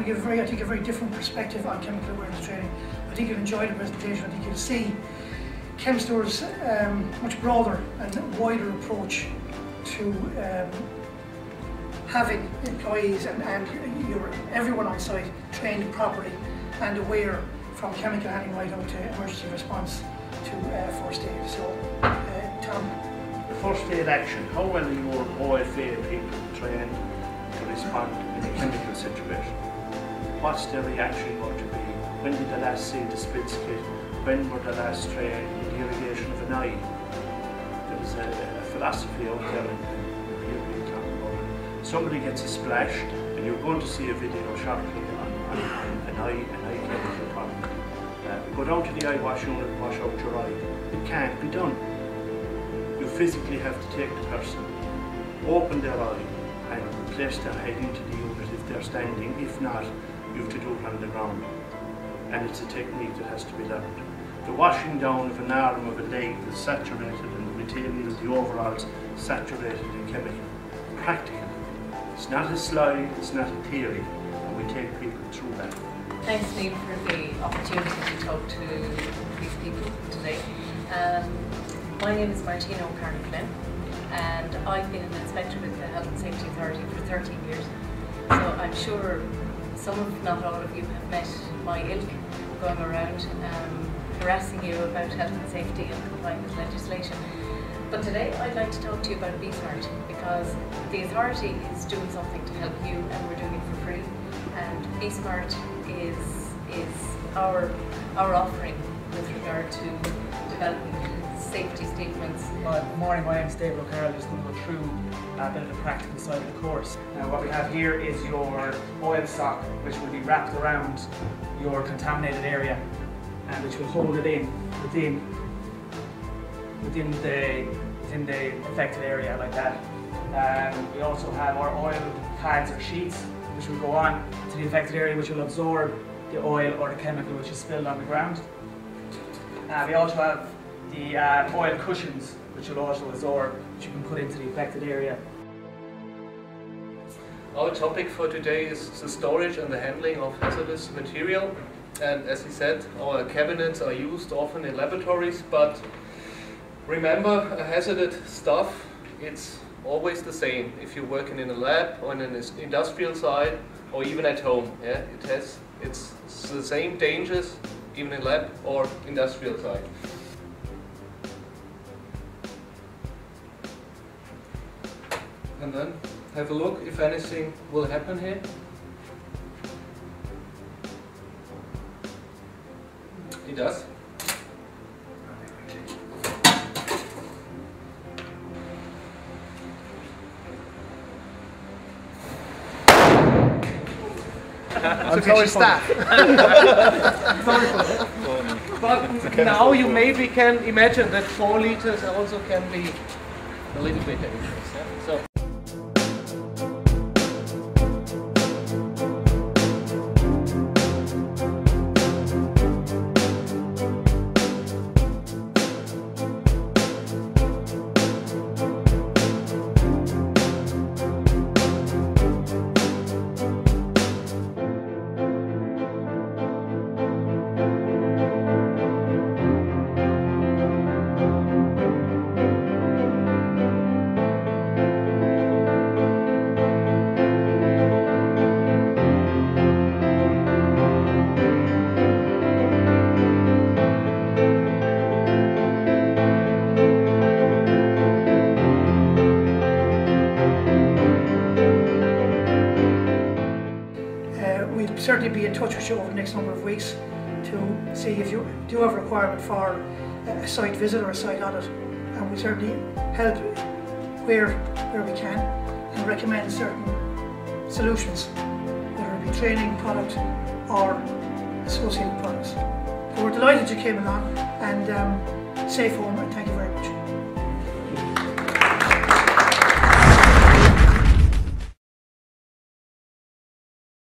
going to give a very, I think, a very different perspective on chemical awareness training. I think you'll enjoy the presentation. I think you'll see ChemStore's um, much broader and wider approach to um, having employees and, and your, everyone on site trained properly and aware from chemical handling right up to emergency response to uh, first aid. So, uh, Tom. First aid action, how well are your OFA people trained respond in a chemical situation? What's their reaction going to be? When did they last see the kit? When were the last trained in the irrigation of an eye? There was a, a philosophy out there in, talking about somebody gets a splash and you're going to see a video shortly on, on, an eye, an eye chemical problem. Uh, go down to the eye wash unit and wash out your eye. It can't be done. You physically have to take the person, open their eye and place their head into the unit if they're standing. If not, you have to do it on the ground. And it's a technique that has to be learned. The washing down of an arm of a leg that's saturated in the material, of the overalls saturated in chemical. Practical. It's not a slide, it's not a theory, and we take people through that. Thanks, Neil, for the opportunity to talk to these people today. Um, my name is Martina O'Carney Flynn, and I've been an inspector with the Health and Safety Authority for 13 years. So I'm sure some, if not all of you, have met my ilk going around um, harassing you about health and safety and with legislation. But today I'd like to talk to you about BeSMART because the authority is doing something to help you and we're doing it for free. And BeSMART is is our our offering with regard to developing safety statements. Well, good morning, my name is David O'Carroll. Just going to go through a bit of the practical side of the course. Now what we have here is your oil sock which will be wrapped around your contaminated area and which will hold it in within within the within the affected area like that. Um, we also have our oil pads or sheets which will go on to the affected area which will absorb the oil or the chemical which is spilled on the ground. Uh, we also have the uh, oil cushions which will also absorb, which you can put into the affected area. Our topic for today is the storage and the handling of hazardous material. And as he said, our cabinets are used often in laboratories, but remember, hazardous stuff, it's always the same. If you're working in a lab or in an industrial site or even at home, yeah, it has, it's the same dangers even in lab or industrial site. And then have a look if anything will happen here. It does. I'm sorry, staff. But now you maybe can imagine that 4 liters also can be a little bit dangerous. yeah? So. Certainly be in touch with you over the next number of weeks to see if you do have a requirement for a site visit or a site audit and we certainly help where, where we can and recommend certain solutions, whether it be training, product or associated products. So we're delighted you came along and um, safe home and thank you.